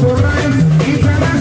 por y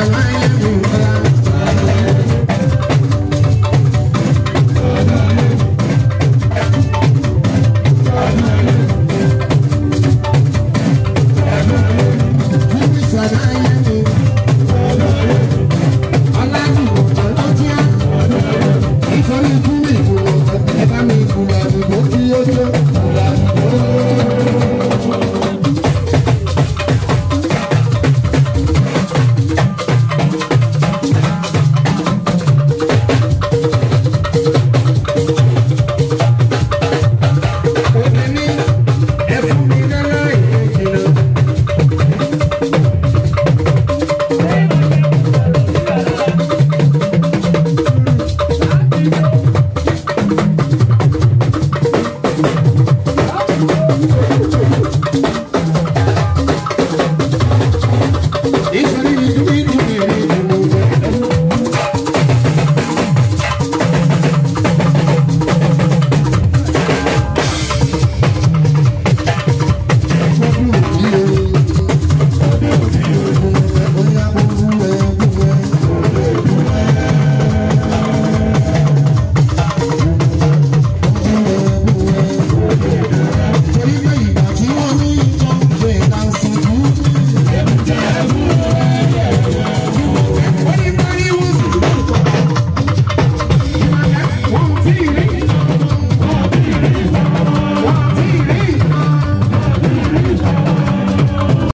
Thank you.